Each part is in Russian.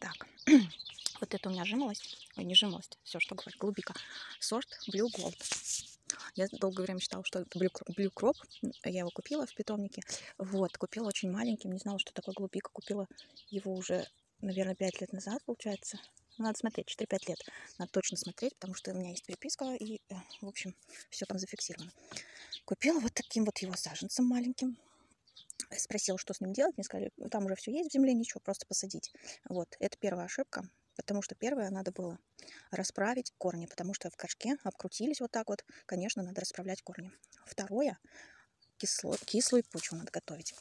Так, вот это у меня жимолость. Ой, не жимолость, все, что говорить, голубика. Сорт Blue Gold. Я долгое время считала, что это Blue, Crop. Я его купила в питомнике. Вот, купила очень маленьким, не знала, что такое голубика. Купила его уже, наверное, 5 лет назад, получается. Ну, надо смотреть, 4-5 лет. Надо точно смотреть, потому что у меня есть переписка, и, э, в общем, все там зафиксировано. Купила вот таким вот его саженцем маленьким спросила, что с ним делать, мне сказали, «Ну, там уже все есть в земле, ничего, просто посадить. Вот, это первая ошибка, потому что первое надо было расправить корни, потому что в горшке обкрутились вот так вот, конечно, надо расправлять корни. Второе, кисло, кислую почву надо готовить.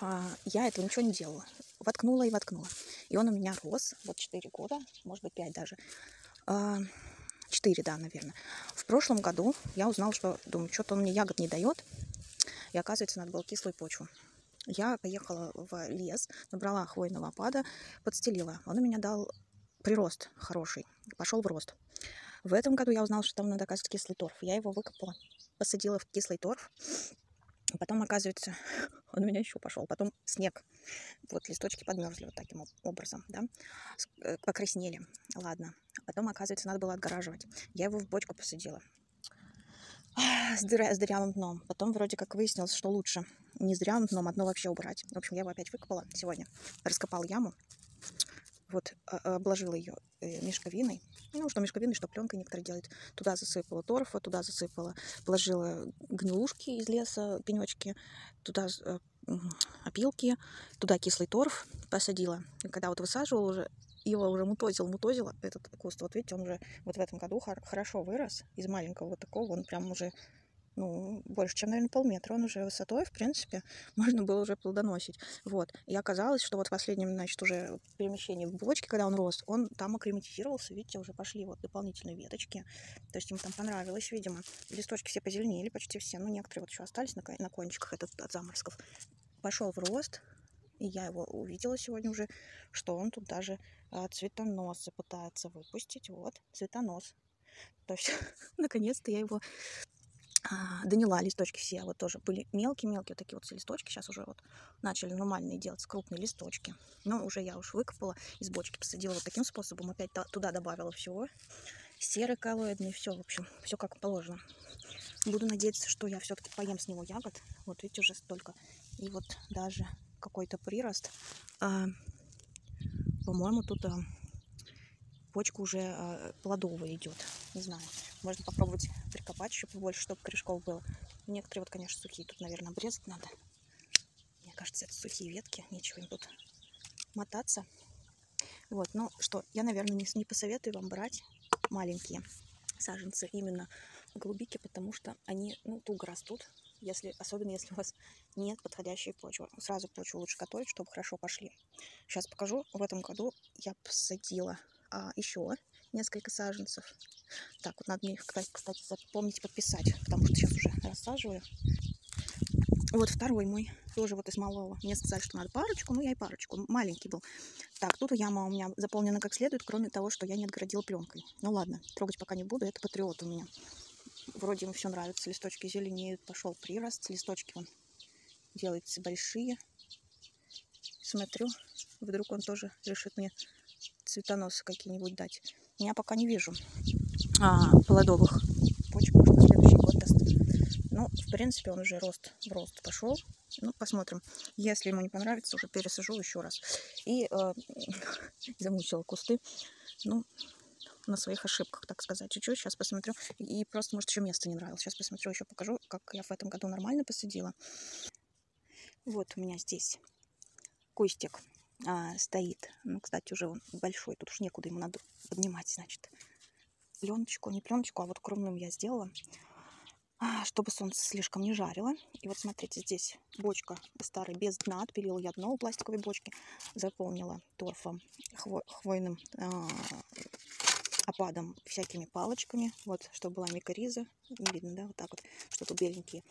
А, я этого ничего не делала, воткнула и воткнула. И он у меня рос, вот 4 года, может быть 5 даже. А, 4, да, наверное. В прошлом году я узнала, что, думаю, что-то он мне ягод не дает, и оказывается, надо было кислую почву. Я поехала в лес, набрала хвойного опада, подстелила. Он у меня дал прирост хороший, пошел в рост. В этом году я узнала, что там надо, оказывается, кислый торф. Я его выкопала, посадила в кислый торф. Потом, оказывается, он у меня еще пошел. Потом снег. Вот листочки подмерзли вот таким образом, да, э, покраснели. Ладно. Потом, оказывается, надо было отгораживать. Я его в бочку посадила с, дыря, с дырявым дном. Потом вроде как выяснилось, что лучше не с дырявым дном, одно вообще убрать. В общем, я его опять выкопала сегодня. Раскопала яму. Вот, а, обложила ее э, мешковиной. Ну, что мешковиной, что пленкой некоторые делают. Туда засыпала торфа, туда засыпала, положила гнилушки из леса, пенечки, туда э, опилки, туда кислый торф посадила. И когда вот высаживала уже, его уже мутозил, мутозил этот куст. Вот видите, он уже вот в этом году хорошо вырос. Из маленького вот такого он прям уже, ну, больше, чем, наверное, полметра. Он уже высотой, в принципе, можно было уже плодоносить. Вот. И оказалось, что вот в последнем, значит, уже перемещении в бочке, когда он рос, он там акклиматизировался. Видите, уже пошли вот дополнительные веточки. То есть ему там понравилось, видимо. Листочки все позеленели, почти все. Ну, некоторые вот еще остались на, на кончиках этот, от заморозков. Пошел в рост, и я его увидела сегодня уже, что он тут даже а, цветоносы пытается выпустить. Вот, цветонос. То есть, наконец-то я его а, доняла листочки все. Вот тоже были мелкие-мелкие вот такие вот листочки. Сейчас уже вот начали нормальные делать крупные листочки. Но уже я уж выкопала из бочки, посадила вот таким способом. Опять туда добавила всего. Серый коллоидный, все, в общем, все как положено. Буду надеяться, что я все-таки поем с него ягод. Вот видите, уже столько. И вот даже какой-то прирост. А, По-моему, тут а, почка уже а, плодовая идет. Не знаю. Можно попробовать прикопать еще побольше, чтобы корешков было. Некоторые вот, конечно, сухие. Тут, наверное, обрезать надо. Мне кажется, это сухие ветки. Нечего им тут мотаться. Вот, ну что, я, наверное, не, не посоветую вам брать маленькие саженцы именно голубики, потому что они, ну, туго растут если, особенно если у вас нет подходящей почвы. Сразу почву лучше готовить, чтобы хорошо пошли. Сейчас покажу. В этом году я посадила а, еще несколько саженцев. Так, вот надо мне, кстати, запомнить подписать, потому что сейчас уже рассаживаю. Вот второй мой, тоже вот из малого. Мне сказали, что надо парочку, ну я и парочку, маленький был. Так, тут яма у меня заполнена как следует, кроме того, что я не отгородила пленкой. Ну ладно, трогать пока не буду, это патриот у меня вроде ему все нравится. Листочки зеленеют, пошел прирост. Листочки он делается большие. Смотрю, вдруг он тоже решит мне цветоносы какие-нибудь дать. Я пока не вижу а, плодовых почек, может, следующий год даст. Ну, в принципе, он уже рост в рост пошел. Ну, посмотрим. Если ему не понравится, уже пересажу еще раз. И э, замучила кусты. Ну, на своих ошибках, так сказать, чуть-чуть. Сейчас посмотрю. И просто, может, еще место не нравилось. Сейчас посмотрю, еще покажу, как я в этом году нормально посадила. Вот у меня здесь кустик а, стоит. Ну, кстати, уже он большой. Тут уж некуда ему надо поднимать, значит. Пленочку, не пленочку, а вот кромным я сделала а, чтобы солнце слишком не жарило. И вот смотрите, здесь бочка старая, без дна. Отпилила я дно у пластиковой бочки. Заполнила торфом хвойным а, опадом всякими палочками, вот, чтобы была микориза, не видно, да, вот так вот, что тут беленькие.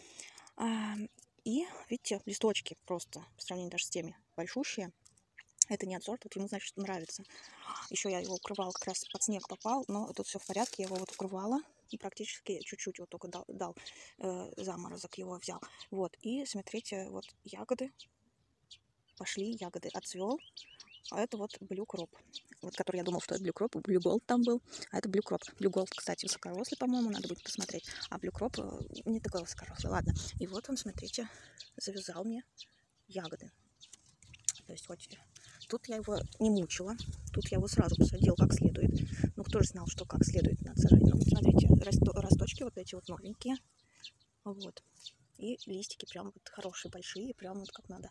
А, и, видите, листочки просто, по сравнению даже с теми, большущие. Это не от сорта, вот ему, значит, нравится. Еще я его укрывала, как раз под снег попал, но тут все в порядке, я его вот укрывала. И практически чуть-чуть вот только дал, дал э, заморозок его взял. Вот, и смотрите, вот ягоды, пошли ягоды, отцвел А это вот Crop. Вот который я думал, что это Blue Gold там был. А это. Blue Gold, кстати, высокорослый, по-моему, надо будет посмотреть. А Crop э, не такой высокорослый. Ладно. И вот он, смотрите, завязал мне ягоды. То есть хоть тут я его не мучила. Тут я его сразу посадила как следует. Ну, кто же знал, что как следует надо сажать. Ну, смотрите, росточки вот эти вот новенькие. Вот. И листики прям вот хорошие, большие, прям вот как надо.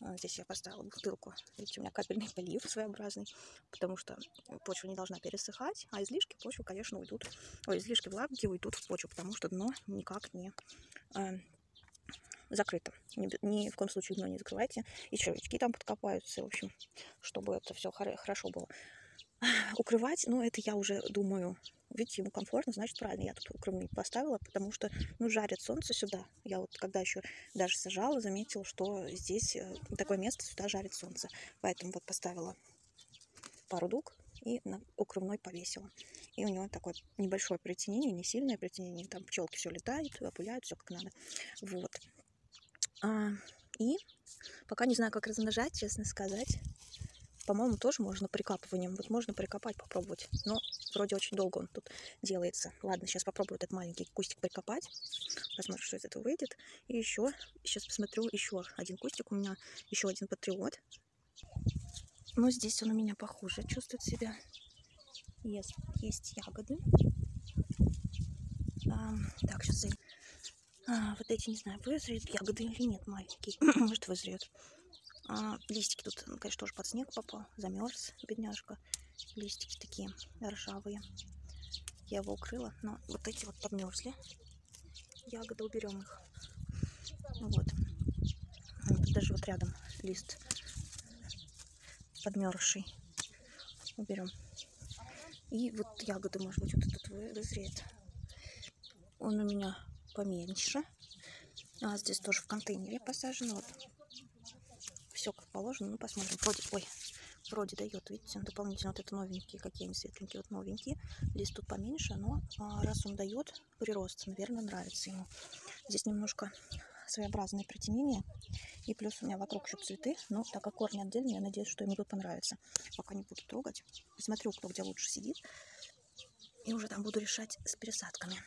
А, здесь я поставила бутылку. Видите, у меня капельный полив своеобразный, потому что почва не должна пересыхать, а излишки почвы, конечно, уйдут. Ой, излишки влаги уйдут в почву, потому что дно никак не э, закрыто. Ни, ни в коем случае дно не закрывайте. И червячки там подкопаются, в общем, чтобы это все хорошо было. Укрывать, ну, это я уже думаю, видите, ему комфортно, значит, правильно я тут укрывник поставила, потому что, ну, жарит солнце сюда. Я вот, когда еще даже сажала, заметила, что здесь э, такое место, сюда жарит солнце. Поэтому вот поставила пару дуг и на укрывной повесила. И у него такое небольшое притенение, не сильное притенение. Там пчелки все летают, опыляют, все как надо. Вот. А, и пока не знаю, как размножать, честно сказать. По-моему, тоже можно прикапыванием. Вот можно прикопать, попробовать. Но вроде очень долго он тут делается. Ладно, сейчас попробую этот маленький кустик прикопать. Посмотрим, что из этого выйдет. И еще, сейчас посмотрю еще один кустик. У меня еще один патриот. Но здесь он у меня похуже чувствует себя. Есть, есть ягоды. А, так, сейчас а, вот эти, не знаю, вызреют ягоды или нет, маленькие. Может, вызреют. А, листики тут, конечно, тоже под снег попал. Замерз, бедняжка. Листики такие ржавые. Я его укрыла, но вот эти вот подмерзли. Ягоды уберем их. Ну вот. вот. Даже вот рядом лист подмерзший. Уберем. И вот ягоды, может быть, вот этот вызреет. Он у меня поменьше. А здесь тоже в контейнере посажено. Вот. Все как положено. Ну, посмотрим. Вроде, ой, вроде дает, видите, дополнительно вот это новенькие, какие они светленькие, вот новенькие. Лист тут поменьше, но а, раз он дает прирост, наверное, нравится ему. Здесь немножко своеобразное притемнение. И плюс у меня вокруг еще цветы. Но так как корни отдельные, я надеюсь, что ему тут понравится. Пока не буду трогать. Посмотрю, кто где лучше сидит. И уже там буду решать с пересадками.